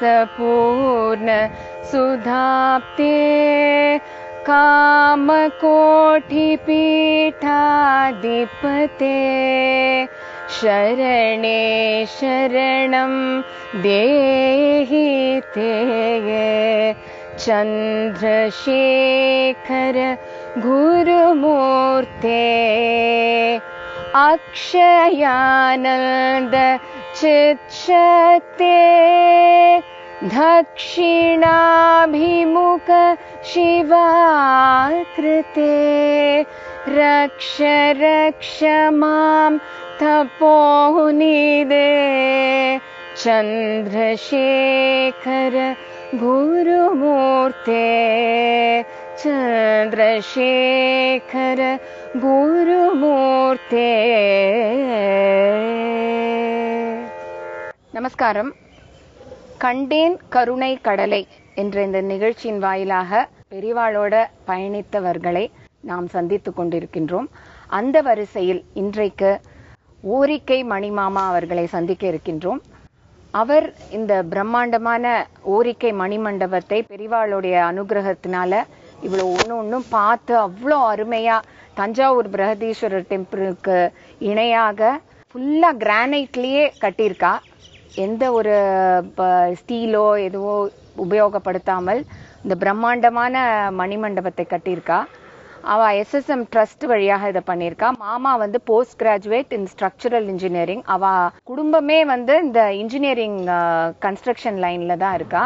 व्यासपूर्ण सुधाप्ते कामकोटिपीठाधिपते। शरणे शरणं देहि ते चन्द्रशेखर गुरुमूर्ते। अक्षयानन्द चिक्षक्ते दक्षिणाभिमुख शिवाकृते। रक्ष रक्ष मां तपोनिदे चन्द्रशेखर गुरुमूर्ते चन्द्रशेखर गुरुमूर्ते நமஸ்காரம். கண்டேன் கருணை கடலை என்ற இந்த நிகழ்ச்சியின் வாயிலாக பெரிவாளோட பயணித்தவர்களை நாம் சந்தித்துக் கொண்டிருக்கின்றோம். அந்த வரிசையில் இன்றைக்கு ஓரிக்கை மணிமாமா அவர்களை சந்திக்க இருக்கின்றோம். அவர் இந்த பிரம்மாண்டமான ஓரிக்கை மணிமண்டபத்தை பெரிவாளுடைய அனுகிரகத்தினால இவ்வளோ ஒன்று ஒன்றும் பார்த்து அவ்வளோ அருமையா தஞ்சாவூர் பிரகதீஸ்வரர் டெம்பிளுக்கு இணையாக ஃபுல்லாக கிரானைட்லேயே கட்டியிருக்கா. எந்த ஒரு ஸ்டீலோ எதுவோ உபயோகப்படுத்தாமல் இந்த பிரம்மாண்டமான மணிமண்டபத்தை கட்டியிருக்கா. அவள் எஸ்எஸ்எம் ட்ரஸ்ட் வழியாக இதை பண்ணியிருக்கா. மாமா வந்து post graduate in structural engineering அவள் குடும்பமே வந்து இந்த இன்ஜினியரிங் கன்ஸ்ட்ரக்ஷன் லைனில் தான் இருக்கா.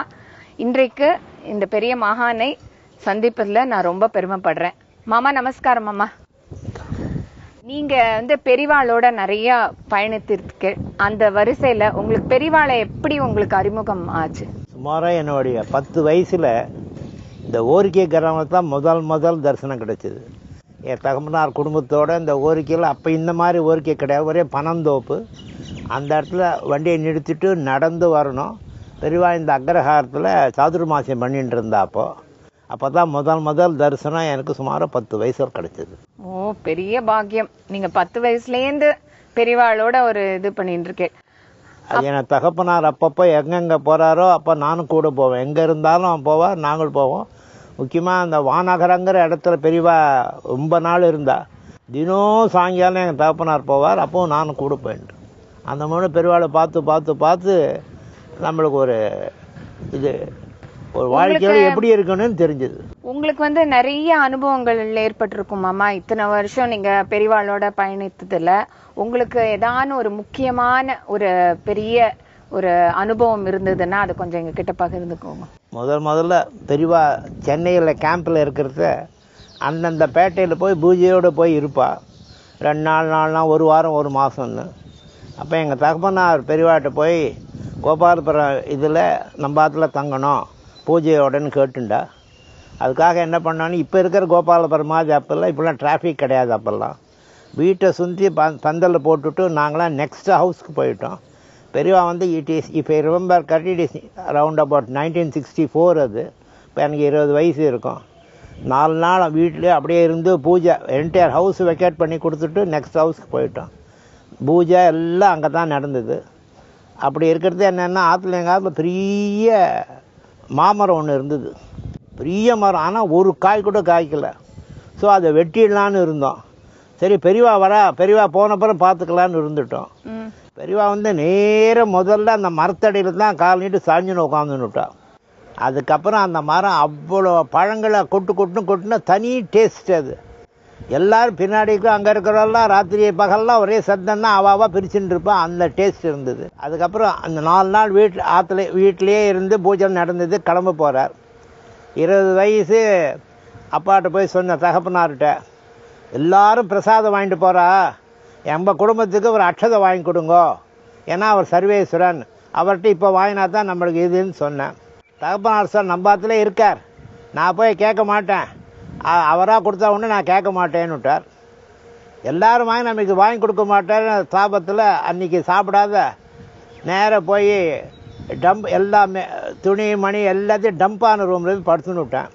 இன்றைக்கு இந்த பெரிய மகானை சந்திப்பதில் நான் ரொம்ப பெருமைப்படுறேன். மாமா நமஸ்காரம் மாமா. நீங்க வந்து பெரிவாளோட நிறைய பயணித்திருக்கு அந்த வரிசையில உங்களுக்கு பெரிவாளை எப்படி உங்களுக்கு அறிமுகம் ஆச்சு? சுமாராக என்னுடைய பத்து வயசில் இந்த ஓரிக்கை கிராமத்தில் முதல் முதல் தரிசனம் கிடைச்சிது. என் தகமனார் குடும்பத்தோட இந்த ஓரிக்கையில் அப்போ இந்த மாதிரி ஓரிக்கை கிடையாது. ஒரே பனந்தோப்பு அந்த இடத்துல வண்டியை நிறுத்திட்டு நடந்து வரணும். பெரிவா இந்த அக்ரஹாரத்தில் சாதுர்மாசியம் பண்ணிட்டு இருந்தாப்போ அப்போ தான் முதல் முதல் தரிசனம் எனக்கு சுமாராக பத்து வயசில் கிடைச்சிது. ஓ பெரிய பாக்கியம். நீங்க பத்து வயசுலேருந்து பெரியவாளோட ஒரு இது பண்ணிட்டு இருக்கேன் என் தகப்பனார் அப்பப்போ எங்கெங்கே போகிறாரோ அப்போ நானும் கூட போவேன். எங்கே இருந்தாலும் போவார் நாங்களும் போவோம். முக்கியமாக அந்த வானகரங்கிற இடத்துல பெரியவா ரொம்ப நாள் இருந்தா தினம் சாயங்காலம் எங்கள் தகப்பனார் போவார் அப்போவும் நானும் கூட போயிட்டு. அந்த மாதிரி பெரியவாளை பார்த்து பார்த்து பார்த்து நம்மளுக்கு ஒரு இது ஒரு வாழ்க்கையில் எப்படி இருக்கணும்னு தெரிஞ்சது. உங்களுக்கு வந்து நிறைய அனுபவங்கள் ஏற்பட்டிருக்கும் மாமா. இத்தனை வருஷம் நீங்க பெரியவாளோட பயணித்ததுல உங்களுக்கு ஏதான ஒரு முக்கியமான ஒரு பெரிய ஒரு அனுபவம் இருந்ததுன்னா அதை கொஞ்சம் எங்க கிட்ட பகிர்ந்துக்கோங்க. முதல் முதல்ல பெரியவா சென்னையில் கேம்பில் இருக்கிறத அந்தந்த பேட்டையில் போய் பூஜையோடு போய் இருப்பா. ரெண்டு நாள் நாலு நாள் ஒரு வாரம் ஒரு மாதம்னு அப்போ எங்கள் தகப்பனார் பெரியவாட்ட போய் கோபாலபுரம் இதில் நம்ம ஆத்துல தங்கணும். பூஜையோடன்னு கேட்டுண்டா. அதுக்காக என்ன பண்ணோன்னு இப்போ இருக்கிற கோபாலபுரம் மாதிரி அப்போல்லாம் இப்போல்லாம் டிராஃபிக் கிடையாது அப்போல்லாம். வீட்டை சுற்றி ப பந்தலில் போட்டுட்டு நாங்களாம் நெக்ஸ்ட் ஹவுஸ்க்கு போயிட்டோம். பெரியவா வந்து இட் இஸ் இப்போ remember remember correct it is around about nineteen sixty four அது. இப்போ எனக்கு இருபது வயசு இருக்கும். நாலு நாள் வீட்டிலே அப்படியே இருந்து பூஜை என்டையர் ஹவுஸ் வெக்கேட் பண்ணி கொடுத்துட்டு நெக்ஸ்ட் ஹவுஸ்க்கு போயிட்டோம். பூஜை எல்லாம் அங்கே தான் நடந்தது. அப்படி இருக்கிறது என்னென்னா ஆற்றுல எங்கள் ஆற்றுல பெரிய மாமரம் ஒன்று இருந்தது. பெரிய மரம். ஆனால் ஒரு காய் கூட காய்க்கல. ஸோ அதை வெட்டிடலான்னு இருந்தோம். சரி பெரியவா வரா பெரியவா போனப்புறம் பார்த்துக்கலான்னு இருந்துட்டோம். பெரியவா வந்து நேர முதல்ல அந்த மரத்தடியில் தான் கால் நீட்டு சாஞ்சுன்னு உட்காந்துன்னுட்டா அதுக்கப்புறம் அந்த மரம் அவ்வளோ பழங்களை கொட்டு கொட்டுன்னு கொட்டுனா தனி டேஸ்ட் அது. எல்லாரும் பின்னாடிக்கும் அங்கே இருக்கிறவெல்லாம் ராத்திரி பகல்லாம் ஒரே சத்தம் தான் பிரிச்சுட்டு இருப்பான் அந்த டேஸ்ட் இருந்தது. அதுக்கப்புறம் அந்த நாலு நாள் வீட்டில் ஆற்றுல வீட்டிலேயே இருந்து பூஜை நடந்தது கிளம்ப போகிறார் இருபது வயசு அப்பாட்ட போய் சொன்ன தகப்பனார்கிட்ட எல்லாரும் பிரசாதம் வாங்கிட்டு போகிறா எங்கள் குடும்பத்துக்கு ஒரு அட்சதை வாங்கி கொடுங்கோ. ஏன்னா அவர் சர்வேஸ்வரன். அவர்கிட்ட இப்போ வாங்கினா தான் நம்மளுக்கு இதுன்னு சொன்னேன். தகப்பனார் சார் நம்பாத்துல இருக்கார். நான் போய் கேட்க மாட்டேன். அவராக கொடுத்தா ஒன்று நான் கேட்க மாட்டேன்னு விட்டார் எல்லாரும் வாங்கி நமக்கு வாங்கி கொடுக்க மாட்டேன்னு தாபத்தில் அன்னைக்கு சாப்பிடாத நேராக போய் டம்ப் எல்லாமே துணி மணி எல்லாத்தையும் டம்பான ரூமில் படுத்துன்னு விட்டேன்.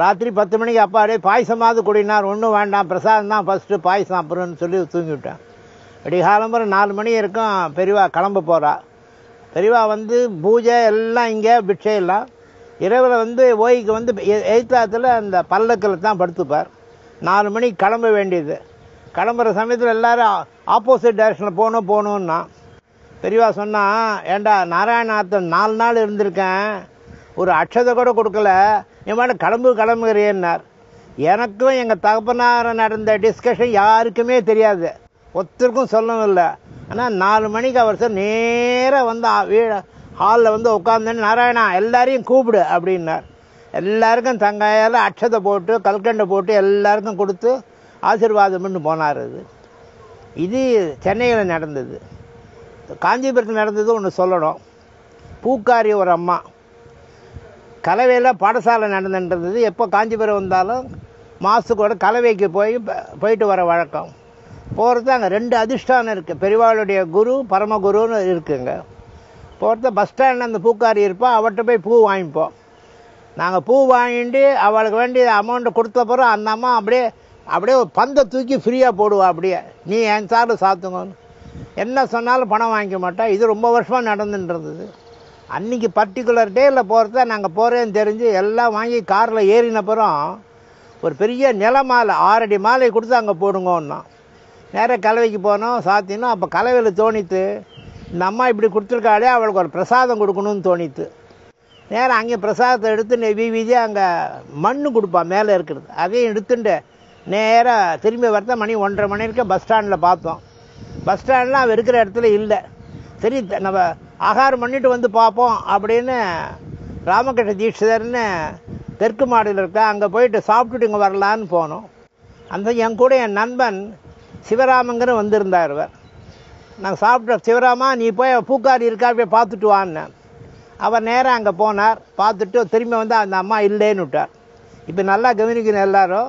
ராத்திரி பத்து மணிக்கு அப்பா அப்படியே பாயசமாவது குடினார் ஒன்றும் வேண்டாம் பிரசாதம் தான் ஃபஸ்ட்டு பாயசம் அப்புறம்னு சொல்லி தூங்கி விட்டேன். விடிகாலம்பரம் நாலு மணி இருக்கும் பெரியவா கிளம்ப போகிறா பெரியவா வந்து பூஜை எல்லாம் இங்கே பிட்சை எல்லாம் இரவில் வந்து ஓய்க்கு வந்து எய்த்தாத்தில் அந்த பல்லக்கில் தான் படுத்துப்பார். நாலு மணிக்கு கிளம்ப வேண்டியது. கிளம்புற சமயத்தில் எல்லாரும் ஆப்போசிட் டைரக்ஷனில் போகணும் போகணுன்னா பெரியவா சொன்னால் ஏண்டா நாராயணாத்தன் நாலு நாள் இருந்திருக்கேன். ஒரு அக்ஷதை கூட கொடுக்கல. என் கிளம்பு கிளம்புகிறேன்னார் எனக்கும் எங்கள் தகப்பனார் நடந்த டிஸ்கஷன் யாருக்குமே தெரியாது. ஒருத்தருக்கும் சொல்லவும் இல்லை. ஆனால் நாலு மணிக்கு அவர் சார் நேராக வந்து வீடு ஹாலில் வந்து உட்காந்துன்னு நாராயணா எல்லாரையும் கூப்பிடு அப்படின்னார். எல்லாருக்கும் தங்காயால் அக்ஷதை போட்டு கல்கண்டை போட்டு எல்லாருக்கும் கொடுத்து ஆசீர்வாதம் பண்ணி போனார் அது. இது சென்னையில் நடந்தது. காஞ்சிபுரத்தில் நடந்தது ஒன்று சொல்லணும். பூக்காரி ஒரு அம்மா. கலவையில் பாடசாலை நடந்துன்றது எப்போ காஞ்சிபுரம் வந்தாலும் மாதத்துக்கூட கலவைக்கு போய் போயிட்டு வர வழக்கம். போகிறது அங்கே ரெண்டு அதிர்ஷ்டானம் இருக்குது பெரியவாளுடைய குரு பரமகுருன்னு இருக்குங்க. போகிறது பஸ் ஸ்டாண்டில் அந்த பூக்காரி இருப்போம் அவர்கிட்ட போய் பூ வாங்கிப்போம். நாங்கள் பூ வாங்கிட்டு அவளுக்கு வேண்டிய அமௌண்ட்டை கொடுத்த பிறகு அந்த அம்மா அப்படியே அப்படியே ஒரு பந்தை தூக்கி ஃப்ரீயாக போடுவா அப்படியே. நீ என் சார்பில் சாத்துங்கன்னு. என்ன சொன்னாலும் பணம் வாங்கிக்க மாட்டேன் இது ரொம்ப வருஷமாக நடந்துட்டு இருந்தது அன்றைக்கி பர்டிகுலர் டேயில் போகிறத நாங்கள் போகிறேன்னு தெரிஞ்சு எல்லாம் வாங்கி காரில் ஏறினப்புறம் ஒரு பெரிய நில மாலை ஆறடி மாலை கொடுத்து அங்கே போடுங்கன்னா நேராக கலவைக்கு போனோம் சாத்தினோம். அப்போ கலவையில் தோணித்து இந்த அம்மா இப்படி கொடுத்துருக்காளே அவளுக்கு ஒரு பிரசாதம் கொடுக்கணும்னு தோணித்து. நேராக அங்கே பிரசாதத்தை எடுத்து நெய் வீதியாக அங்கே மண்ணு கொடுப்பா மேலே இருக்கிறது. அதையும் எடுத்துட்டு நேராக திரும்பி வரத்த மணி ஒன்றரை மணி இருக்க பஸ் ஸ்டாண்டில் பார்த்தோம். பஸ் ஸ்டாண்டில் அவள் இருக்கிற இடத்துல இல்லை. சரி நம்ம ஆகாரம் பண்ணிட்டு வந்து பார்ப்போம் அப்படின்னு ராமகிருஷ்ண தீட்சிதர்னு தெற்கு மாடியில் இருக்கா அங்கே போயிட்டு சாப்பிட்டுட்டு இங்கே வரலான்னு போனோம். அந்த என் கூட என் நண்பன் சிவராமங்கிற வந்திருந்தார் இவர். நாங்கள் சாப்பிட்ட சிவராமா நீ போய் பூக்காரி இருக்கா போய் பார்த்துட்டு வான்னு. அவர் நேராக அங்கே போனார். பார்த்துட்டு திரும்பி வந்து அந்த அம்மா இல்லைன்னு விட்டார். இப்போ நல்லா கவனிக்கணும் எல்லாரும்.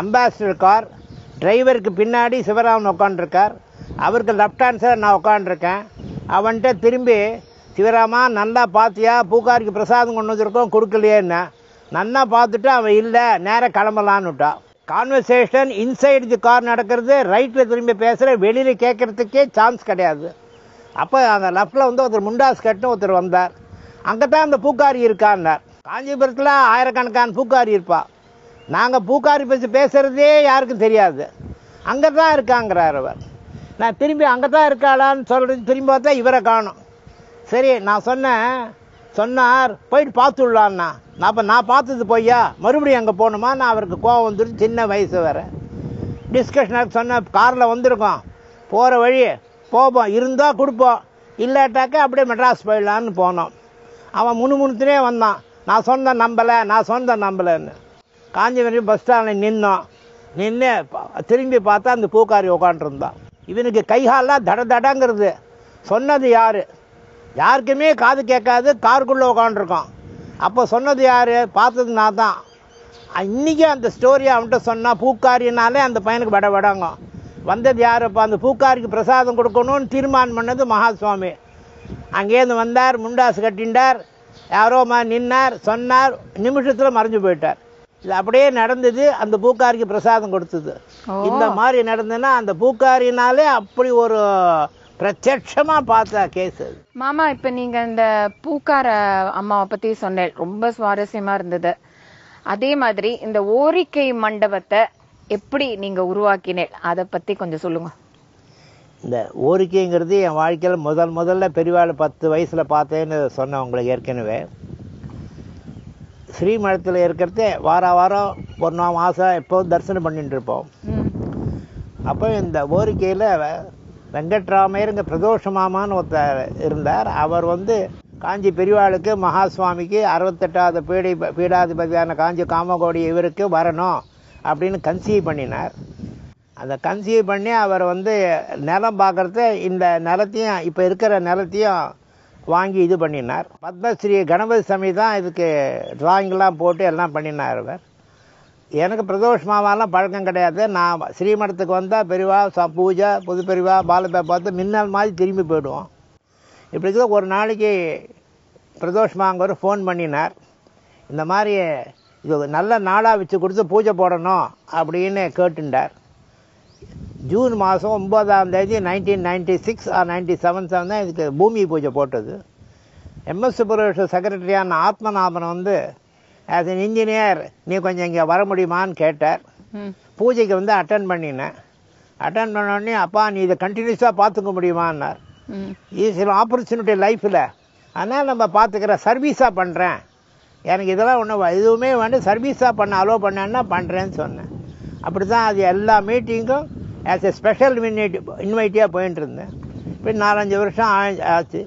அம்பாசிடர் கார் டிரைவருக்கு பின்னாடி சிவராமன் உட்காந்துருக்கார் அவருக்கு லெஃப்ட் ஹேண்ட் சைடு நான் உட்காந்துருக்கேன் அவன்கிட்ட திரும்பி சிவராமா நல்லா பார்த்தியா? பூக்காரிக்கு பிரசாதம் கொண்டு வந்திருக்கோம் கொடுக்கலையேன்னு. நன்னா பார்த்துட்டு அவன் இல்லை நேராக கிளம்பலான்னு விட்டான். கான்வர்சேஷன் இன்சைடு தி கார் நடக்கிறது ரைட்டில் திரும்பி பேசுகிற வெளியில் கேட்குறதுக்கே சான்ஸ் கிடையாது. அப்போ அந்த லெஃப்டில் வந்து ஒருத்தர் முண்டாஸ் கட்டுன்னு ஒருத்தர் வந்தார். அங்கே தான் அந்த பூக்காரி இருக்கான்னார் காஞ்சிபுரத்தில் ஆயிரக்கணக்கான பூக்காரி இருப்பா. நாங்கள் பூக்காரி பற்றி பேசுகிறதே யாருக்கும் தெரியாது. அங்கே தான் இருக்காங்கிறார் அவர். நான் திரும்பி அங்கே தான் இருக்காளான்னு சொல்கிறது திரும்பி பார்த்தா இவரை காணும். சரி நான் சொன்னேன் சொன்னார் போயிட்டு பார்த்துடலான்னா நான் அப்போ நான் பார்த்தது பொய்யா? மறுபடியும் அங்கே போகணுமா? நான் அவருக்கு கோவம் வந்துருச்சு சின்ன வயசு வேறு. டிஸ்கஷனாக சொன்ன காரில் வந்திருக்கோம். போகிற வழி போவோம். இருந்தால் கொடுப்போம். இல்லாட்டாக்கா அப்படியே மெட்ராஸ் போயிடலான்னு போனோம். அவன் முணுமுணுத்துனே வந்தான். நான் சொன்னேன் நம்பலை நான் சொன்னேன் நம்பலைன்னு. காஞ்சிபுரம் பஸ் ஸ்டாண்டில் நின்னோம். நின்று திரும்பி பார்த்தா அந்த பூக்காரி உட்காண்ட்ருந்தான் இவனுக்கு கைகாலெலாம் தட தடங்கிறது. சொன்னது யார்? யாருக்குமே காது கேட்காது காருக்குள்ளே உட்காண்ட்ருக்கோம் அப்போ சொன்னது யார்? பார்த்தது நான் தான் இன்றைக்கி அந்த ஸ்டோரியை அவன்கிட்ட சொன்னால் பூக்காரினாலே அந்த பையனுக்கு பட படங்க வந்தது யாருப்பா? அந்த பூக்காரிக்கு பிரசாதம் கொடுக்கணும்னு தீர்மானம் பண்ணது மகாசுவாமி. அங்கேருந்து வந்தார் முண்டாசு கட்டிண்டார் யாரோ மா நின்னார் சொன்னார் நிமிஷத்தில் மறைஞ்சு போயிட்டார். இது அப்படியே நடந்தது அந்த பூக்காரிக்கு பிரசாதம் கொடுத்தது. இந்த மாதிரி நடந்ததுன்னா அந்த பூக்காரினாலே அப்படி ஒரு பிரத்யட்சமா பார்த்த கேஸ் மாமா இப்ப நீங்க இந்த பூக்கார அம்மாவை பத்தி சொன்னேன். ரொம்ப சுவாரஸ்யமா இருந்தது. அதே மாதிரி இந்த ஓரிக்கை மண்டபத்தை எப்படி நீங்க உருவாக்கினேன்? அதை பத்தி கொஞ்சம் சொல்லுங்க. இந்த ஓரிக்கைங்கிறது என் வாழ்க்கையில் முதல் முதல்ல பெரியவாள் பத்து வயசில் பார்த்தேன்னு சொன்னேன் உங்களுக்கு ஏற்கனவே. ஸ்ரீமடத்தில் இருக்கிறதே வார வாரம் ஒரு நாள் மாதம் எப்போதும் தரிசனம் பண்ணிட்டு இருப்போம். அப்போ இந்த ஓரிக்கையில் வெங்கட்ராமையருங்க பிரதோஷ மாமான்னு ஒருத்தர் இருந்தார். அவர் வந்து காஞ்சி பெரியவாளுக்கு மகாஸ்வாமிக்கு அறுபத்தெட்டாவது பீடி பீடாதிபதியான காஞ்சி காமகோடி இவருக்கு வரணும் அப்படின்னு கன்சீவ் பண்ணினார். அந்த கன்சீவ் பண்ணி அவர் வந்து நிலம் பார்க்குறது இந்த நிலத்தையும் இப்போ இருக்கிற நிலத்தையும் வாங்கி இது பண்ணினார். பத்மஸ்ரீ கணபதி சாமி தான் இதுக்கு டிராயிங்லாம் போட்டு எல்லாம் பண்ணினார் அவர். எனக்கு பிரதோஷ் மாமாலாம் பழக்கம் கிடையாது. நான் ஸ்ரீமடத்துக்கு வந்தால் பெரியவா ச பூஜை புது பெரியவா பாலப்பா பார்த்து மின்னல் மாதிரி திரும்பி போயிடுவோம். இப்படி இருக்க ஒரு நாளைக்கு பிரதோஷ் மாங்கவர் ஃபோன் பண்ணினார். இந்த மாதிரி இது நல்ல நாளாக வச்சு கொடுத்து பூஜை போடணும் அப்படின்னு கேட்டுண்டார். ஜூன் மாதம் ஒம்பதாம் தேதி nineteen ninety six or ninety seven seven தான் இதுக்கு பூமி பூஜை போட்டது. எம்எஸ் சுப்பரேஷன் செக்ரட்டரியான ஆத்மநாபன் வந்து ஆஸ் an இன்ஜினியர் நீ கொஞ்சம் இங்கே வர முடியுமான்னு கேட்டார். பூஜைக்கு வந்து அட்டன் பண்ணினேன். அட்டன் பண்ண உடனே அப்பா நீ இதை கண்டினியூஸாக பார்த்துக்க முடியுமான்னார். இது சில ஆப்பர்ச்சுனிட்டி லைஃப்பில் அதனால் நம்ம பார்த்துக்கிற சர்வீஸாக பண்ணுறேன் எனக்கு இதெல்லாம் ஒன்றும் எதுவுமே வந்து சர்வீஸாக பண்ண அலோவ் பண்ணேன்னா பண்ணுறேன்னு சொன்னேன். அப்படி தான் அது எல்லா மீட்டிங்கும் ஆஸ் எ ஸ்பெஷல் இன்வைட் இன்வைட்டியாக போயிட்டு இருந்தேன். இப்போ நாலஞ்சு வருஷம் ஆச்சு.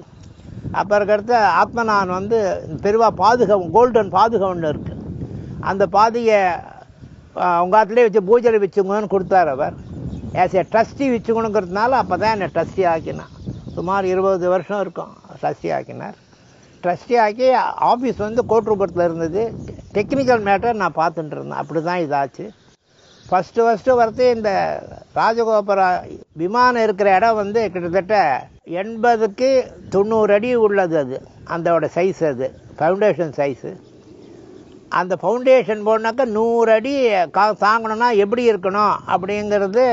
அப்போ இருக்கிறத ஆத்மநான் வந்து பெருவா பாதுகம் கோல்டன் பாதுகம் ஒன்று இருக்குது அந்த பாதியை உங்கள் ஆத்துலேயே வச்சு பூஜையில் வச்சுக்கோன்னு கொடுத்தார் அவர். ஏஸ் எ ட்ரஸ்டி வச்சுக்கணுங்கிறதுனால அப்போ தான் என்னை ட்ரஸ்டி ஆக்கினான். சுமார் இருபது வருஷம் இருக்கும் ட்ரஸ்டி ஆக்கினார். ட்ரஸ்டி ஆக்கி ஆஃபீஸ் வந்து கோட்ரூபுரத்தில் இருந்தது. டெக்னிக்கல் மேட்டர் நான் பார்த்துட்டு இருந்தேன். அப்படி தான் இதாச்சு. ஃபஸ்ட்டு ஃபஸ்ட்டு வரது இந்த ராஜகோபுரம் விமானம் இருக்கிற இடம் வந்து கிட்டத்தட்ட எண்பதுக்கு தொண்ணூறு அடி உள்ளது அது. அதோட சைஸ் அது. ஃபவுண்டேஷன் சைஸு அந்த ஃபவுண்டேஷன் போடனாக்கா நூறு அடி கா தாங்கணும்னா எப்படி இருக்கணும் அப்படிங்கிறது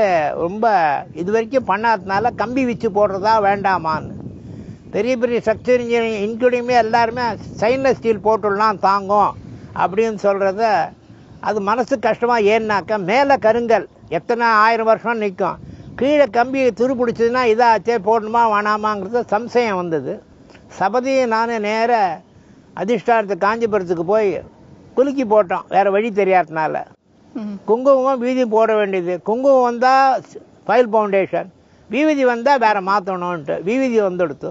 ரொம்ப இது வரைக்கும் பண்ணாததுனால கம்பி வச்சு போடுறதா வேண்டாமான்னு. பெரிய பெரிய ஸ்ட்ரக்சர் இன்ஜினியரிங் இன்க்ளூடிங்குமே எல்லாருமே ஸ்டெயின்லெஸ் ஸ்டீல் போட்டுடலாம் தாங்கும் அப்படின்னு சொல்கிறத அது மனசு கஷ்டமாக ஏன்னாக்கா மேலே கருங்கல். எத்தனை ஆயிரம் வருஷம் நிற்கும் கீழே கம்பி துரு பிடிச்சதுன்னா இதாச்சே போடணுமா வேணாமாங்கிறது சம்சயம் வந்தது. சபதியும் நான் நேர அதிஷ்டானத்து காஞ்சிபுரத்துக்கு போய் குலுக்கி போட்டோம். வேறு வழி தெரியாதனால குங்குமம் வீதி போட வேண்டியது. குங்குமம் வந்தால் ஃபைல் ஃபவுண்டேஷன். விவிதி வந்தால் வேறு மாற்றணுன்ட்டு விவிதி வந்துடுத்து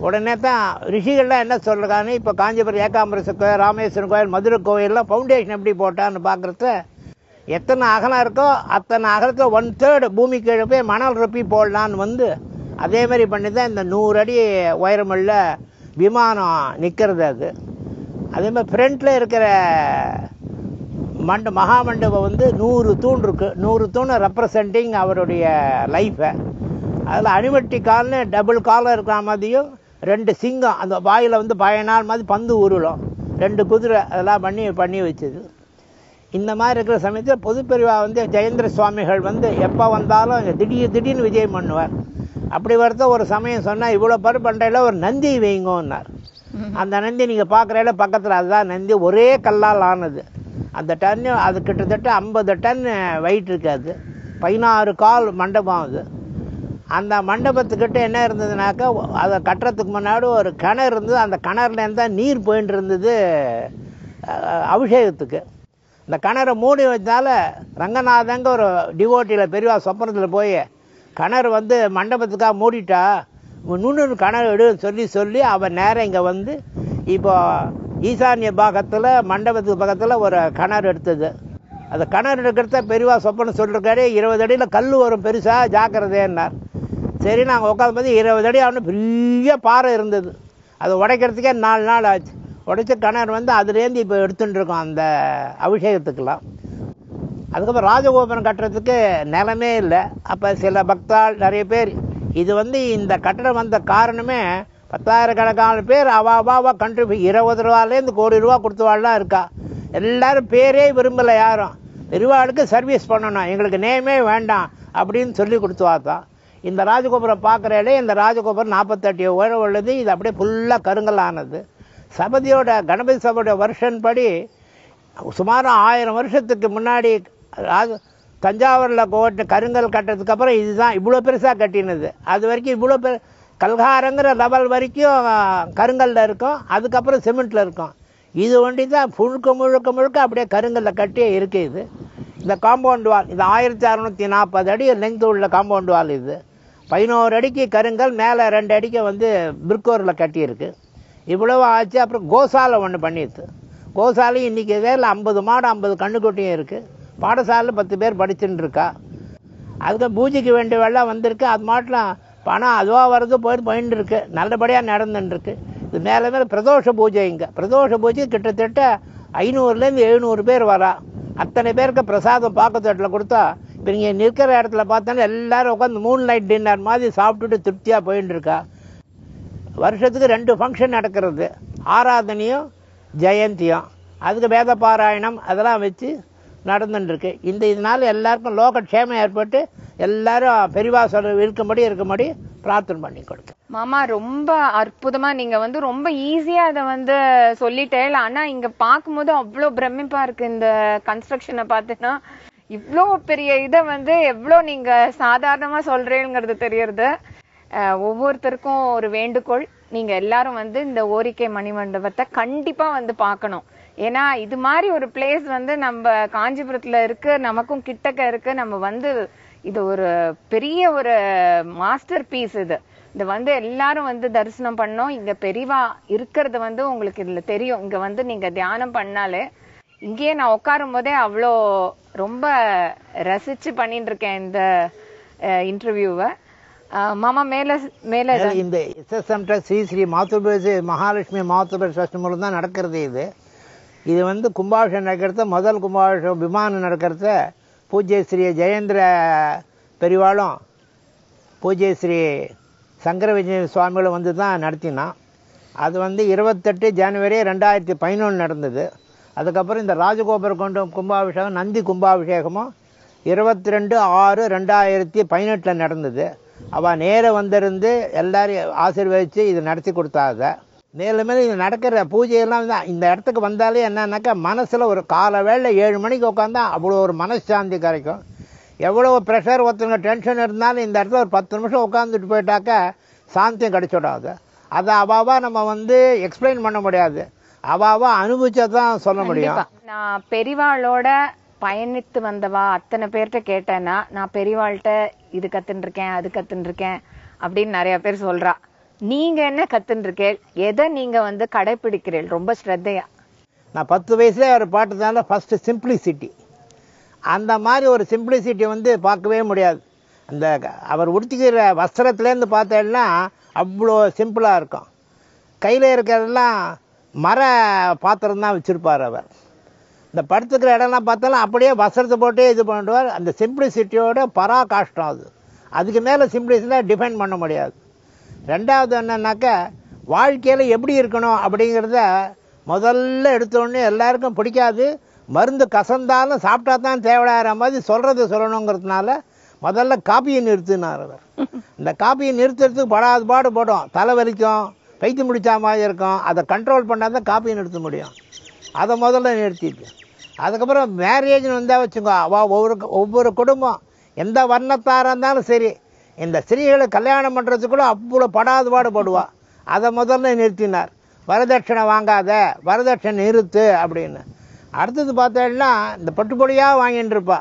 உடனே தான் ரிஷிகள்லாம் என்ன சொல்கிறாங்க இப்போ காஞ்சிபுரம் ஏகாம்பரச கோயில் ராமேஸ்வரன் கோயில் மதுரை கோயிலெலாம் ஃபவுண்டேஷன் எப்படி போட்டான்னு பார்க்குறத எத்தனை அகலம் இருக்கோ அத்தனை அகலத்தில் ஒன் தேர்டு பூமி கீழே போய் மணல் ரொப்பி போடலான்னு வந்து அதே மாதிரி பண்ணி தான் இந்த நூறு அடி உயரமுள்ள விமானம் நிற்கிறது அது. அதே மாதிரி ஃப்ரண்ட்டில் இருக்கிற மண்ட மகாமண்டபம் வந்து நூறு தூண் இருக்கு. நூறு தூண் ரெப்ரசன்டிங் அவருடைய லைஃப்பை அதில் அணிவட்டி கால்னு டபுள் காலம் இருக்கிற மாதிரியும் ரெண்டு சிங்கம் அந்த வாயில் வந்து பயனால் மாதிரி பந்து உருளும் ரெண்டு குதிரை அதெல்லாம் பண்ணி பண்ணி வச்சது. இந்த மாதிரி இருக்கிற சமயத்தில் பொதுப்பிரிவா வந்து ஜெயேந்திர சுவாமிகள் வந்து எப்போ வந்தாலும் திடீர் திடீர்னு விஜயம் பண்ணுவார். அப்படி வரத ஒரு சமயம் சொன்னால் இவ்வளோ பரு பண்டையில் ஒரு நந்தி வைங்கன்னார். அந்த நந்தி நீங்கள் பார்க்குறேல பக்கத்தில் அதுதான் நந்தி. ஒரே கல்லால் ஆனது. அந்த டன்னு அது கிட்டத்தட்ட ஐம்பது டன் வெயிட் இருக்காது பதினாறு கால் மண்டபம் அது. அந்த மண்டபத்துக்கிட்ட என்ன இருந்ததுனாக்கா அதை கட்டுறதுக்கு முன்னாடி ஒரு கிணறு இருந்தது. அந்த கிணறுலேருந்து தான் நீர் போயின்னு இருந்தது அபிஷேகத்துக்கு. இந்த கிணறை மூடி வச்சால ரங்கநாதங்க ஒரு டிவோட்டியில் பெரியவா சொப்பனத்தில் போய் கிணறு வந்து மண்டபத்துக்காக மூடிட்டா நுண்ணு கிணறு எடுன்னு சொல்லி சொல்லி அவன் நேரம் இங்கே வந்து இப்போ ஈசானிய பாகத்தில் மண்டபத்துக்கு பக்கத்தில் ஒரு கிணறு எடுத்தது. அந்த கிணறு எடுக்கிறத பெரியவா சொப்பனம் சொல்லிருக்காரு இருபது அடியில் கல் வரும் பெருசாக ஜாக்கிரதைன்னார் சரி நாங்கள் உட்காந்து பார்த்து இருபது அடி ஆகணும் பெரிய பாறை இருந்தது. அதை உடைக்கிறதுக்கே நாலு நாள் ஆச்சு. உடைச்ச கிணறு வந்து அதுலேருந்து இப்போ எடுத்துட்டுருக்கோம் அந்த அபிஷேகத்துக்கெல்லாம். அதுக்கப்புறம் ராஜகோபுரம் கட்டுறதுக்கு நிலமே இல்லை. அப்போ சில பக்தாள் நிறைய பேர் இது வந்து இந்த கட்டடம் வந்த காரணமே பத்தாயிரக்கணக்கான பேர் அவா அவாவா கண்ட்ரிபியூ இருபது ரூபாலேருந்து கோடி ரூபா கொடுத்தவாள்லாம் இருக்கா. எல்லாரும் பேரே விரும்பலை யாரும். பெருவாளுக்கு சர்வீஸ் பண்ணணும். எங்களுக்கு நேமே வேண்டாம் அப்படின்னு சொல்லி கொடுத்துவா தான் இந்த ராஜகோபுரம் பார்க்குறேலே இந்த ராஜகோபுரம் நாற்பத்தெட்டு உயரம் உள்ளது இது அப்படியே ஃபுல்லாக கருங்கலானது சபதியோட கணபதி சபையோட வருஷன் படி சுமார் ஆயிரம் வருஷத்துக்கு முன்னாடி ராஜ தஞ்சாவூரில் கோட்டை கருங்கல் கட்டுறதுக்கு அப்புறம் இதுதான் இவ்வளோ பெருசாக கட்டினது. அது வரைக்கும் இவ்வளோ பெரு கல்காரங்கிற லெவல் வரைக்கும் கருங்கல்ல இருக்கும் அதுக்கப்புறம் சிமெண்ட்டில் இருக்கும். இது ஒண்டி தான் முழுக்க முழுக்க முழுக்க அப்படியே கருங்கல்ல கட்டியே இருக்குது இது. இந்த காம்பவுண்ட் வால் இது ஆயிரத்தி அறநூற்றி நாற்பது அடி லெங்க் உள்ள காம்பவுண்ட் வால் இது. பதினோரு அடிக்கு கருங்கல் மேலே ரெண்டு அடிக்கு வந்து பிற்கோரில் கட்டியிருக்கு. இவ்வளவு ஆச்சு அப்புறம் கோசாலை ஒன்று பண்ணிடுது கோசாலை இன்றைக்கி வேலை ஐம்பது மாடு ஐம்பது கண்ணுக்குட்டியும் இருக்குது பாடசாலையில் பத்து பேர் படிச்சுட்டு இருக்கா. அதுக்கு பூஜைக்கு வேண்டிய வெள்ளம் வந்திருக்கு. அது மாட்டில் பணம் அதுவாக வர்றது போயிட்டு போயின்னு இருக்கு. நல்லபடியாக நடந்துட்டுருக்கு இது மேலே மேலே பிரதோஷ பூஜை இங்கே. பிரதோஷ பூஜை கிட்டத்தட்ட ஐநூறுலேருந்து எழுநூறு பேர் வரா. அத்தனை பேருக்கு பிரசாதம் பாக்கத்தட்டில் கொடுத்தா இப்போ நீங்கள் நிற்கிற இடத்துல பார்த்தோன்னா எல்லாரும் உட்காந்து மூணு நைட் டின்னர் மாதிரி சாப்பிட்டுட்டு திருப்தியாக போயின்னு இருக்கா? வருஷத்துக்கு ரெண்டு ஃபங்க்ஷன் நடக்கிறது. ஆராதனையும் ஜெயந்தியும். அதுக்கு வேத பாராயணம் அதெல்லாம் வச்சு நடந்துட்டுருக்கு இந்த இதனால் எல்லாருக்கும் லோக க்ஷேமம் ஏற்பட்டு எல்லாரும் பெரிவா சொல்ல இருக்கும்படி இருக்கும்படி பிரார்த்தனை பண்ணி கொடுக்க மாமா ரொம்ப அற்புதமா நீங்க வந்து ரொம்ப ஈஸியா அதை வந்து சொல்லிட்டேன் ஆனா இங்க பார்க்கும்போது அவ்வளோ பிரமிப்பா இருக்கு இந்த கன்ஸ்ட்ரக்ஷனை பார்த்துன்னா. இவ்வளோ பெரிய இதை வந்து எவ்வளோ நீங்க சாதாரணமா சொல்றேங்கிறது தெரியறது. ஒவ்வொருத்தருக்கும் ஒரு வேண்டுகோள். நீங்க எல்லாரும் வந்து இந்த ஓரிக்கை மணிமண்டபத்தை கண்டிப்பா வந்து பார்க்கணும். ஏன்னா இது மாதிரி ஒரு பிளேஸ் வந்து நம்ம காஞ்சிபுரத்துல இருக்கு நமக்கும் கிட்டக்க இருக்கு. நம்ம வந்து இது ஒரு பெரிய ஒரு மாஸ்டர் பீஸ் இது. இது வந்து எல்லாரும் வந்து தரிசனம் பண்ணோம். இங்க பெரிவா இருக்கிறது வந்து உங்களுக்கு இதுல தெரியும். இங்க வந்து நீங்க தியானம் பண்ணாலே இங்கேயே நான் உட்காரும் போதே அவ்வளோ ரொம்ப ரசிச்சு பண்ணிட்டு இருக்கேன் இந்த இன்டர்வியூவை மாமா மேல மேல இந்த எஸ்எஸ்எம் ஸ்ரீ ஸ்ரீ மாத்துபேசி மகாலட்சுமி மாத்துபேசி ட்ரஸ்ட் மூலம் தான் நடக்கிறது இது. இது வந்து கும்பாபிஷேகம் நடக்கிறத முதல் கும்பாபிஷேகம் விமானம் நடக்கிறத பூஜ்ய ஸ்ரீ ஜெயேந்திர பெரிவாளும் பூஜ்ய ஸ்ரீ சங்கர விஜய சுவாமிகளும் வந்து தான் நடத்தினான். அது வந்து இருபத்தெட்டு ஜனவரி ரெண்டாயிரத்தி பதினொன்று நடந்தது. அதுக்கப்புறம் இந்த ராஜகோபுர கொண்டு கும்பாபிஷேகம் நந்தி கும்பாபிஷேகமும் இருபத்தி ரெண்டு ஆறு ரெண்டாயிரத்தி பதினெட்டில் நடந்தது. அவள் நேராக வந்திருந்து எல்லாரையும் ஆசீர்வதித்து இது நடத்தி கொடுத்தாத மேலும் மேலும் இது நடக்கிற பூஜையெல்லாம் தான். இந்த இடத்துக்கு வந்தாலே என்னன்னாக்கா மனசில் ஒரு காலை வேளை ஏழு மணிக்கு உட்காந்தா அவ்வளோ ஒரு மனசாந்தி கிடைக்கும். எவ்வளோ ப்ரெஷர் ஒருத்தவங்க டென்ஷன் இருந்தாலும் இந்த இடத்துல ஒரு பத்து நிமிஷம் உட்காந்துட்டு போயிட்டாக்கா சாந்தியம் கிடைச்சிடாது. அதை அவாவாக நம்ம வந்து எக்ஸ்பிளைன் பண்ண முடியாது. அவாவா அனுபவிச்சா தான் சொல்ல முடியும். நான் பெரியவாளோட பயணித்து வந்தவா அத்தனை பேர்கிட்ட கேட்டேன்னா நான் பெரியவாள்கிட்ட இது கத்துன்னு இருக்கேன் அது கத்துன்னு இருக்கேன் அப்படின்னு நிறைய பேர் சொல்றா. நீங்க என்ன கத்துன்னு இருக்கேள் எதை நீங்க வந்து கடைபிடிக்கிறீள் ரொம்ப ஸ்ரத்தையா. நான் பத்து வயசுலேயே ஒரு பாட்டுனால ஃபஸ்ட்டு சிம்பிளிசிட்டி அந்த மாதிரி ஒரு சிம்பிளிசிட்டி வந்து பார்க்கவே முடியாது. அந்த அவர் உடுத்திக்கிற வஸ்திரத்துலேருந்து பார்த்தேன்னா அவ்வளோ சிம்பிளாக இருக்கும். கையில் இருக்கிறதெல்லாம் மர பாத்திரம் தான் வச்சுருப்பார் அவர். இந்த படுத்துக்கிற இடம்லாம் பார்த்தாலும் அப்படியே வசரத்தை போட்டே இது பண்ணுவார். அந்த சிம்பிளிசிட்டியோட பராகாஷ்டம் அது. அதுக்கு மேலே சிம்பிளிசிட்டியாக டிஃபைன் பண்ண முடியாது. ரெண்டாவது என்னன்னாக்கா வாழ்க்கையில் எப்படி இருக்கணும் அப்படிங்கிறத முதல்ல எடுத்தோடனே எல்லாருக்கும் பிடிக்காது. மருந்து கசந்தாலும் சாப்பிட்டா தான் தேவையாகிற மாதிரி சொல்கிறத சொல்லணுங்கிறதுனால முதல்ல காப்பியை நிறுத்தினார் அவர். இந்த காப்பியை நிறுத்துறதுக்கு படாது பாடு போடும் தலை வலிக்கும். பைத்தியம் முடிச்ச மாதிரி இருக்கும். அதை கண்ட்ரோல் பண்ணால் தான் காப்பியை நிறுத்த முடியும். அதை முதல்ல நிறுத்திட்டு. அதுக்கப்புறம் மேரேஜ்னு வந்தால் வச்சுக்கோ அவள் ஒவ்வொரு ஒவ்வொரு குடும்பம் எந்த வர்ணத்தாராக இருந்தாலும் சரி இந்த ஸ்திரீகளை கல்யாணம் பண்ணுறதுக்குள்ள அவ்வளோ படாது பாடுபடுவா அதை முதல்ல நிறுத்தினார். வரதட்சணை வாங்காத வரதட்சணை நிறுத்து அப்படின்னு. அடுத்தது பார்த்தேன்னா இந்த பட்டுப்பொடியாக வாங்கிட்டு இருப்பா.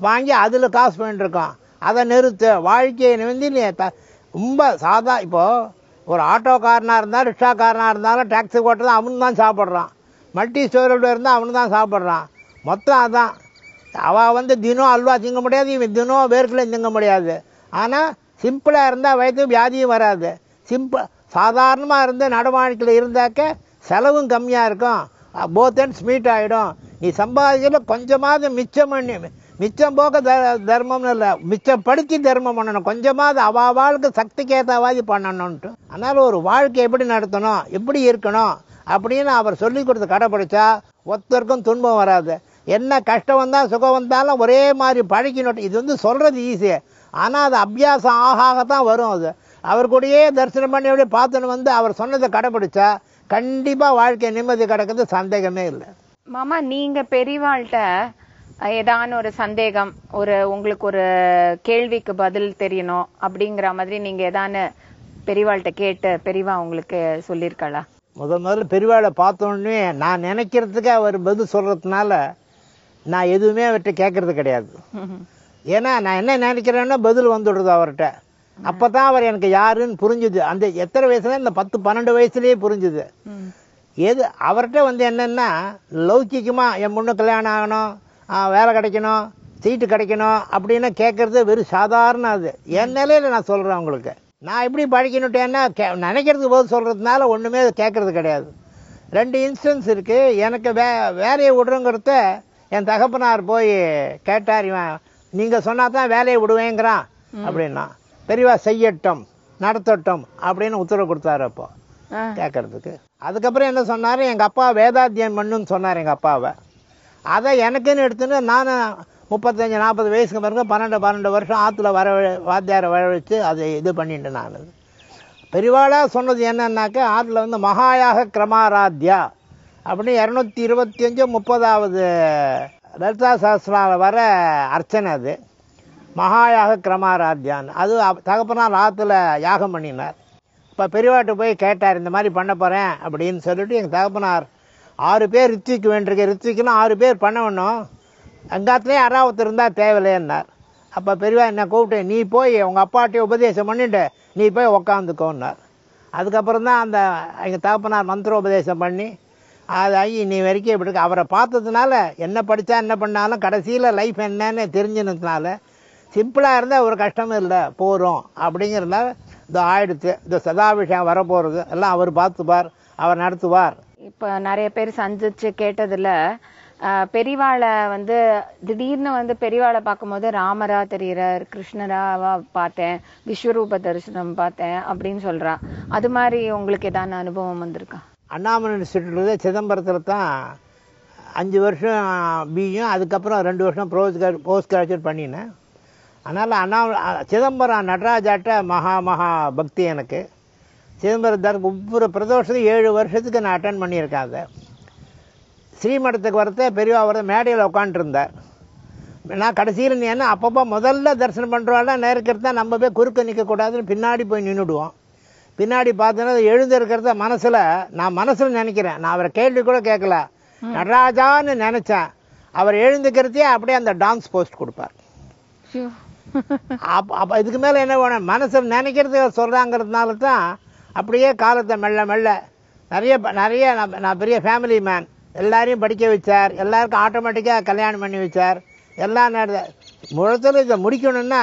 வாங்கி அதில் காசு பண்ணிட்டுருக்கோம் அதை நிறுத்து. வாழ்க்கையை வந்து நீ த ரொம்ப சாதா இப்போது ஒரு ஆட்டோக்காரனாக இருந்தால் ரிக்ஷாக்காரனாக இருந்தாலும் டாக்ஸி ஓட்டுறது அவனு தான் சாப்பிட்றான். மல்டி ஸ்டோரில் இருந்தால் அவனு தான் சாப்பிட்றான். மொத்தம் அதான். அவள் வந்து தினம் அல்வா திங்க முடியாது இவன் தினம் வேர்க்கலை திங்க முடியாது. ஆனால் சிம்பிளாக இருந்தால் வயது வியாதியும் வராது. சிம்பிள் சாதாரணமாக இருந்து நடமாட்டத்தில் இருந்தாக்க செலவும் கம்மியாக இருக்கும். போத் அண்ட் ஸ்மீட் ஆகிடும் நீ சம்பாதிக்கல கொஞ்சமாவது மிச்சம் பண்ணி மிச்சம் போக த தர்மம்னு இல்லை. மிச்சப்படுத்தி தர்மம் பண்ணணும். கொஞ்சமாவது அவ வாழ்க்கை சக்திக்கு ஏற்றவாதி பண்ணணும்ன்ட்டு. அதனால் ஒரு வாழ்க்கை எப்படி நடத்தணும்? எப்படி இருக்கணும்? அப்படின்னு அவர் சொல்லி கொடுத்து கடைப்பிடிச்சா ஒருத்தருக்கும் துன்பம் வராது. என்ன கஷ்டம் வந்தால் சுகம் வந்தாலும் ஒரே மாதிரி பழக்கணும் இது வந்து சொல்கிறது ஈஸி ஆனால் அது அபியாசம் ஆக ஆகத்தான் வரும் அது. அவர் கூடயே தரிசனம் பண்ணி அப்படியே பார்த்துன்னு வந்து அவர் சொன்னதை கடைப்பிடிச்சா கண்டிப்பாக வாழ்க்கை நிம்மதி கிடக்குது சந்தேகமே இல்லை. மாமா நீங்கள் பெரியவாள்கிட்ட ஏதான ஒரு சந்தேகம் ஒரு உங்களுக்கு ஒரு கேள்விக்கு பதில் தெரியணும் அப்படிங்கிற மாதிரி நீங்க ஏதான பெரியவாள்கிட்ட கேட்டு பெரியவா உங்களுக்கு சொல்லியிருக்காளா? முதல் முதல்ல பெரியவாளை பார்த்தோன்னே நான் நினைக்கிறதுக்கு அவர் பதில் சொல்கிறதுனால நான் எதுவுமே அவர்கிட்ட கேட்கறது கிடையாது. ஏன்னா நான் என்ன நினைக்கிறேன்னா பதில் வந்துடுது அவர்கிட்ட. அப்போ தான் அவர் எனக்கு யாருன்னு புரிஞ்சுது. அந்த எத்தனை வயசுல இந்த பத்து பன்னெண்டு வயசுலேயே புரிஞ்சுது. எது அவர்கிட்ட வந்து என்னென்னா லௌக்கிகமாக என் பொண்ணு கல்யாணம் ஆகணும். வேலை கிடைக்கணும் சீட்டு கிடைக்கணும் அப்படின்னு கேட்குறது வெறும் சாதாரண அது. என் நிலையில் நான் சொல்கிறேன் உங்களுக்கு. நான் எப்படி படிக்கணுட்டேன்னா கே நினைக்கிறதுக்கு போது சொல்கிறதுனால ஒன்றுமே கேட்குறது கிடையாது. ரெண்டு இன்ஸ்டன்ஸ் இருக்குது எனக்கு வே வேலையை விடுறங்கிறத என் தகப்பனார் போய் கேட்டார் இவன் நீங்கள் சொன்னா தான் வேலையை விடுவேங்கிறான் அப்படின்னா. பெரியவா செய்யட்டும் நடத்தட்டும் அப்படின்னு உத்தரவு கொடுத்தாரு அப்போ. கேட்கறதுக்கு அதுக்கப்புறம் என்ன சொன்னார்? எங்கள் அப்பா வேதாத்தியம் பண்ணுன்னு சொன்னார் எங்கள் அப்பாவை. அதை எனக்குன்னு எடுத்துன்னு நான் முப்பத்தஞ்சு நாற்பது வயசுக்கு பிறகு பன்னெண்டு பன்னெண்டு வருஷம் ஆற்றுல வர வாத்தியாரை வர வச்சு அதை இது பண்ணிட்டேன் நான். பெரிவாளாக சொன்னது என்னன்னாக்கா ஆற்றுல வந்து மகாயாக கிரமாராத்யா அப்படின்னு இரநூத்தி இருபத்தி அஞ்சு முப்பதாவது லலிதா சாஸ்திராவில் வர அர்ச்சனை அது. மகாயாக கிரமாராத்யான்னு. அது தகப்பனால் தகப்பனார் ஆற்றுல யாகம் பண்ணினார். இப்போ பெரியவாட்ட போய் கேட்டார் இந்த மாதிரி பண்ண போகிறேன் அப்படின்னு சொல்லிட்டு எங்கள் தகப்பனார் ஆறு பேர் ரித்விக்கு வேண்டியிருக்கு. ரித்விக்குன்னா ஆறு பேர் பண்ண வேணும். எங்காத்துலேயே யாராவது இருந்தால் தேவையில்லைன்னார். அப்போ பெரியவா என்ன கூப்பிட்டேன் நீ போய் உங்கள் அப்பாட்டையும் உபதேசம் பண்ணிட்டு நீ போய் உக்காந்துக்கோன்னார். அதுக்கப்புறம் தான் அந்த எங்கள் தகப்பனார் மந்திரோபதேசம் பண்ணி அது ஆகி நீ வரைக்கும் இப்படி இருக்கு. அவரை பார்த்ததுனால என்ன படித்தா என்ன பண்ணாலும் கடைசியில் லைஃப் என்னன்னு தெரிஞ்சுனதுனால சிம்பிளாக இருந்தால் ஒரு கஷ்டமும் இல்லை போகிறோம் அப்படிங்கிறதுனால இந்த ஆயிடுத்து இந்த சதாபிஷேகம் வரப்போகிறது எல்லாம் அவர் பார்த்துப்பார் அவர் நடத்துவார். இப்போ நிறைய பேர் சந்திச்சு கேட்டதுல பெரிவாளை வந்து திடீர்னு வந்து பெரிவாளை பார்க்கும்போது ராமரா தெரிகிறார் கிருஷ்ணராவா பார்த்தேன் விஸ்வரூப தரிசனம் பார்த்தேன் அப்படின்னு சொல்றா. அது மாதிரி உங்களுக்கு ஏதான அனுபவம் வந்திருக்கா? அண்ணாமலை இன்ஸ்டியூட்டில் சிதம்பரத்தில் தான் அஞ்சு வருஷம் பியும் அதுக்கப்புறம் ரெண்டு வருஷம் ப்ரோஸ் போஸ்ட் கிராஜுவேட் பண்ணினேன். அதனால் அண்ணா சிதம்பரம் நடராஜாட்ட மகா மகா பக்தி எனக்கு. சிதம்பரம் தர் ஒவ்வொரு பிரதோஷத்துக்கும் ஏழு வருஷத்துக்கு நான் அட்டன் பண்ணியிருக்கேன் அதை ஸ்ரீமடத்துக்கு வரத்த பெரியவா வரத மேடையில் உட்காந்துருந்தார் நான் கடைசியில் நீ என்ன அப்பப்போ முதல்ல தரிசனம் பண்ணுறவாள் நேருக்கிறது தான் நம்ம போய் குறுக்க நிற்கக்கூடாதுன்னு பின்னாடி போய் நின்றுடுவோம் பின்னாடி பார்த்தோன்னா எழுந்திருக்கிறத மனசில் நான் மனசில் நினைக்கிறேன். நான் அவரை கேள்வி கூட கேட்கல. நடராஜான்னு நினச்சேன். அவர் எழுந்துக்கிறதே அப்படியே அந்த டான்ஸ் போஸ்ட் கொடுப்பார். அப்போ அப்போ இதுக்கு மேலே என்ன வேணும்? மனசில் நினைக்கிறது சொல்கிறாங்கிறதுனால தான் அப்படியே காலத்தை மெல்ல மெல்ல நிறைய நிறைய நான் நான் பெரிய ஃபேமிலி மேன் எல்லாரையும் படிக்க வச்சார். எல்லாருக்கும் ஆட்டோமேட்டிக்காக கல்யாணம் பண்ணி வச்சார். எல்லாம் நட முழத்தில் இதை முடிக்கணும்னா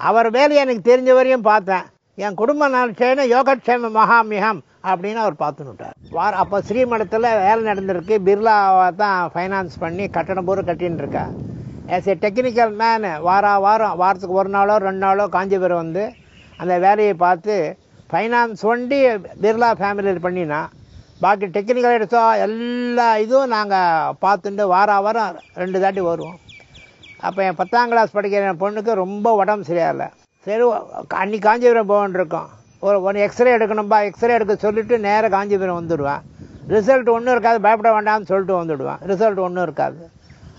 அவர் வேலையை எனக்கு தெரிஞ்ச வரையும் பார்த்தேன். என் குடும்ப நலட்சேன யோகக்ஷேம மகாமிகம் அப்படின்னு அவர் பார்த்துன்னுட்டார் வார அப்போ ஸ்ரீமடத்தில் வேலை நடந்திருக்கு. பிர்லாவை தான் ஃபைனான்ஸ் பண்ணி கட்டணம் பூரா கட்டின்னு இருக்கா ஆஸ் ஏ டெக்னிக்கல் மேனு வாரா வாரம் வாரத்துக்கு ஒரு நாளோ ரெண்டு நாளோ காஞ்சிபுரம் வந்து அந்த வேலையை பார்த்து ஃபைனான்ஸ் ஒண்டி பிர்லா ஃபேமிலியில் பண்ணினா பாக்கி டெக்னிக்கல் எடுத்தோ எல்லா இதுவும் நாங்கள் பார்த்துட்டு வாரம் வாரம் ரெண்டு தாட்டி வருவோம். அப்போ என் பத்தாம் கிளாஸ் படிக்கிற என் பொண்ணுக்கு ரொம்ப உடம்பு சரியாயில்ல சரி அன்னைக்கு காஞ்சிபுரம் போகணுன்னு இருக்கோம். ஒரு ஒன்று எக்ஸ்ரே எடுக்கணும்பா எக்ஸ்ரே எடுக்க சொல்லிட்டு நேராக காஞ்சிபுரம் வந்துடுவேன். ரிசல்ட் ஒன்றும் இருக்காது பயப்பட வேண்டாம்னு சொல்லிட்டு வந்துடுவேன். ரிசல்ட் ஒன்றும் இருக்காது.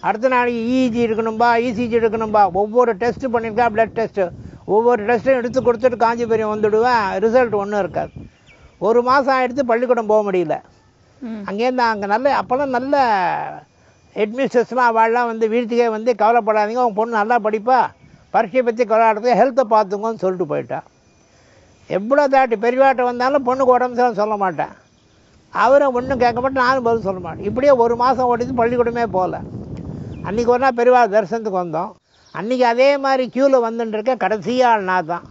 அடுத்த நாளைக்கு இஇஜி எடுக்கணும்பா இசிஜி எடுக்கணும்பா ஒவ்வொரு டெஸ்ட்டு பண்ணியிருக்கா பிளட் டெஸ்ட்டு ஒவ்வொரு டெஸ்ட்டும் எடுத்து கொடுத்துட்டு காஞ்சிபுரம் வந்துடுவேன். ரிசல்ட் ஒன்றும் இருக்காது. ஒரு மாதம் ஆயிடுத்து பள்ளிக்கூடம் போக முடியல. அங்கேருந்து அங்கே நல்ல அப்போல்லாம் நல்ல ஹெட்மிஸ்டர்ஸ்லாம் அவள்லாம் வந்து வீட்டுக்கே வந்து கவலைப்படாதீங்க. உங்கள் பொண்ணு நல்லா படிப்பா. பரீட்சையை பற்றி கவலைப்படுறது ஹெல்த்தை பார்த்துங்கன்னு சொல்லிட்டு போயிட்டா. எவ்வளோ தாட்டி பெரியவாட்ட வந்தாலும் பொண்ணுக்கு உடம்பு சரியில்லைன்னு சொல்ல மாட்டேன். அவரும் ஒன்றும் கேட்க மாட்டேன். நானும் பதில் சொல்ல மாட்டேன். இப்படியே ஒரு மாதம் ஓடிச்சு பள்ளிக்கூடமே போகல. அன்றைக்கி ஒரு நாள் பெரியவா தரிசனத்துக்கு வந்தோம். அன்றைக்கி அதே மாதிரி க்யூவில் வந்துட்டுருக்க கடைசி ஆள் நான் தான்.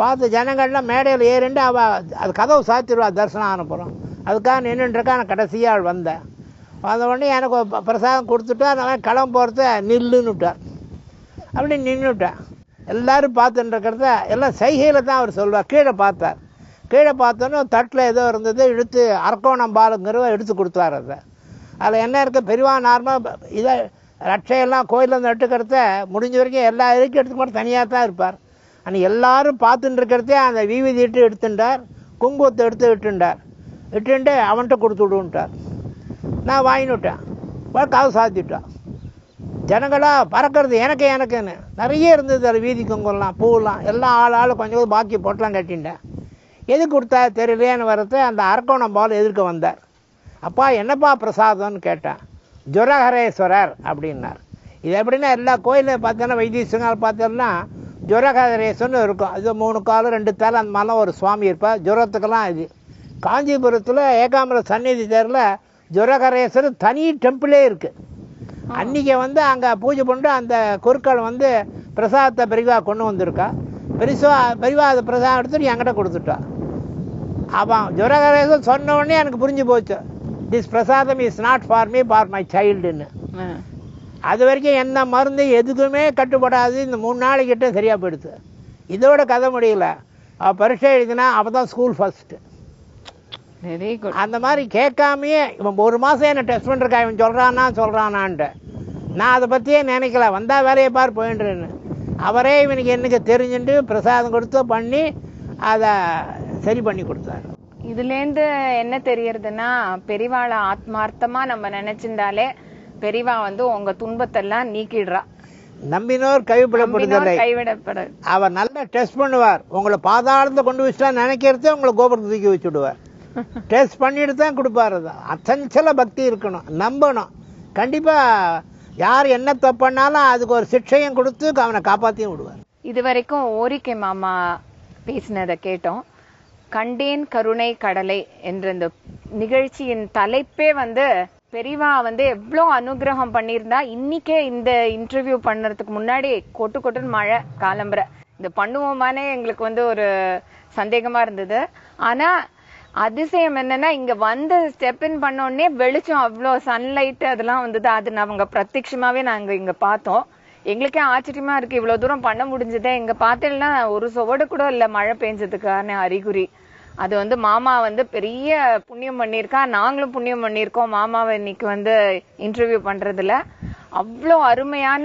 பார்த்து ஜனங்கள்லாம் மேடையில் ஏறிண்டு அவள் அது கதவு சாத்திடுவா தரிசனம் அனுப்புகிறோம் அதுக்காக நின்றுட்டுருக்கா நான் கடைசி ஆள் வந்தேன் வந்த உடனே எனக்கு ஒரு பிரசாதம் கொடுத்துட்டா நான் கிளம்ப போகிறத நில்லுன்னுட்டார். அப்படி நின்றுட்டேன் எல்லோரும் பார்த்துட்டுருக்கிறத எல்லாம் சைகையில் தான் அவர் சொல்வார். கீழே பார்த்தார். கீழே பார்த்தோன்னே தட்டில் ஏதோ இருந்தது. இழுத்து அரக்கோணம் பாலுங்கிறவ எடுத்து கொடுத்தார் அதை. அதில் என்ன இருக்குது பெரியவா நார்மலாக இதை ரட்சையெல்லாம் கோயிலில் நட்டுக்கிறத முடிஞ்ச வரைக்கும் எல்லா இதுக்கும் எடுத்து கூட தனியாக தான் இருப்பார். ஆனால் எல்லாரும் பார்த்துட்டு இருக்கிறதே அந்த வீவிதி இட்டு எடுத்துட்டார். குங்குமத்தை எடுத்து விட்டுண்டார் விட்டுண்டு அவன்கிட்ட கொடுத்து விடுன்ட்டார். நான் வாங்கினுட்டேன் போய் கதை சாத்திட்டான். ஜனங்களாக பறக்கிறது எனக்கு எனக்குன்னு. நிறைய இருந்தது அது வீதி குங்குமம்லாம் பூவெல்லாம். எல்லாம் ஆள் ஆள் கொஞ்சம் கொஞ்சம் பாக்கி போட்டெலாம் கட்டிட்டேன். எது கொடுத்தா தெரியலையேன்னு வரத்தை அந்த அரக்கோணம் பால் எதிர்க்க வந்தார். அப்பா என்னப்பா பிரசாதம்னு கேட்டேன். ஜுரஹரேஸ்வரர் அப்படின்னார். இது எப்படின்னா எல்லா கோயிலில் பார்த்தோன்னா வைத்தீஸ்வரங்கள் பார்த்தோம்னா ஜுரஹரேஸ்வரன் இருக்கும். அது மூணு காலம் ரெண்டு தலை அந்த மாதிரிலாம் ஒரு சுவாமி இருப்பார். ஜுரத்துக்கெல்லாம் இது. காஞ்சிபுரத்தில் ஏகாம்பர சந்நிதி தேரில் ஜுரகரேஸ்வரர் தனி டெம்பிளே இருக்குது அன்றைக்கி வந்து அங்கே பூஜை பண்ணிட்டு அந்த குருக்கள் வந்து பிரசாதத்தை பெரிவா கொண்டு வந்திருக்கா. பெரிசா பெரிவா அது பிரசாதம் எடுத்துட்டு என்கிட்ட கொடுத்துட்டா. அவன் ஜுரகரேஸ்வரர் சொன்ன உடனே எனக்கு புரிஞ்சு போச்சு. This prasadam is not for me for my சைல்டுன்னு. அது வரைக்கும் எந்த மருந்து எதுக்குமே கட்டுப்படாது. இந்த மூணு நாளைக்கிட்ட சரியாக போயிடுது. இதோட கதை முடியல. அவள் பரீட்சை எழுதினா அவள் தான் ஸ்கூல் ஃபஸ்ட்டு வெரி குட் அந்த மாதிரி கேட்காமையே இவன் ஒரு மாதம் என்ன டெஸ்ட் பண்ணிருக்கா? இவன் சொல்கிறானா சொல்கிறானான்ட்டு நான் அதை பற்றியே நினைக்கல. வந்தால் வேலையை பார் போயின்றேன்னு. அவரே இவனுக்கு என்னைக்கு தெரிஞ்சுட்டு பிரசாதம் கொடுத்து பண்ணி அதை சரி பண்ணி கொடுத்தாரு. இதுலேருந்து என்ன தெரியறதுன்னா பெரிவாள ஆத்மார்த்தமா நம்ம நினைச்சிருந்தாலே பெரிவா வந்து உங்க துன்பத்தெல்லாம் நீக்கிடுறா. நம்பினோர் கைவிடப்படுதலை நம்பினோர் கைவிடப்பட அவர் நல்லா டெஸ்ட் பண்ணுவார். உங்களை பாதாளத்தை கொண்டு வச்சுட்டா நினைக்கிறதே உங்களை கோபுரத்தை தூக்கி வச்சுடுவார். டெஸ்ட் பண்ணிட்டு தான் கொடுப்பாரு அச்சஞ்சல பக்தி இருக்கணும். நம்பணும். கண்டிப்பா யார் என்ன தப்புனாலும் அதுக்கு ஒரு சிக்ஷையும் கொடுத்து அவனை காப்பாத்தியும் விடுவார். இதுவரைக்கும் ஓரிக்கை மாமா பேசினதை கேட்டோம். கண்டேன் கருணை கடலை என்ற இந்த நிகழ்ச்சியின் தலைப்பே வந்து பெரியவா வந்து எவ்வளோ அனுகிரகம் பண்ணியிருந்தா இன்னைக்கே இந்த இன்டர்வியூ பண்ணுறதுக்கு முன்னாடி கொட்டு கொட்டுன்னு மழை காலம்புற. இது பண்ணுவோமானே எங்களுக்கு வந்து ஒரு சந்தேகமா இருந்தது. ஆனா அதிசயம் என்னன்னா இங்க வந்து ஸ்டெப் இன் பண்ண உடனே வெளிச்சம் அவ்வளோ சன்லைட் அதெல்லாம் வந்தது. அது நாங்க பிரத்யட்சமாவே நாங்க இங்க பார்த்தோம். எங்களுக்கே ஆச்சரியமா இருக்கு. இவ்வளவு தூரம் பண்ண முடிஞ்சதே. இங்க பார்த்தேன்னா ஒரு சுவடு கூட இல்ல மழை பெஞ்சதுக்கான அறிகுறி. அது வந்து மாமா வந்து பெரிய புண்ணியம் பண்ணியிருக்கா. நாங்களும் புண்ணியம் பண்ணியிருக்கோம். மாமாவை இன்னைக்கு வந்து இன்டர்வியூ பண்றதுல. அவ்வளோ அருமையான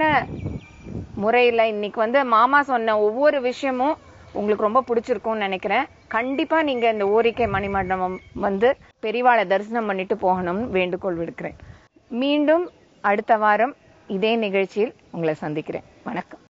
முறையில் இன்னைக்கு வந்து மாமா சொன்ன ஒவ்வொரு விஷயமும் உங்களுக்கு ரொம்ப பிடிச்சிருக்கும்னு நினைக்கிறேன். கண்டிப்பா நீங்க இந்த ஓரிக்கை மணிமண்டபம் வந்து பெரிவாளை தரிசனம் பண்ணிட்டு போகணும்னு வேண்டுகோள் விடுக்கிறேன். மீண்டும் அடுத்த வாரம் இதே நிகழ்ச்சியில் உங்களை சந்திக்கிறேன். வணக்கம்.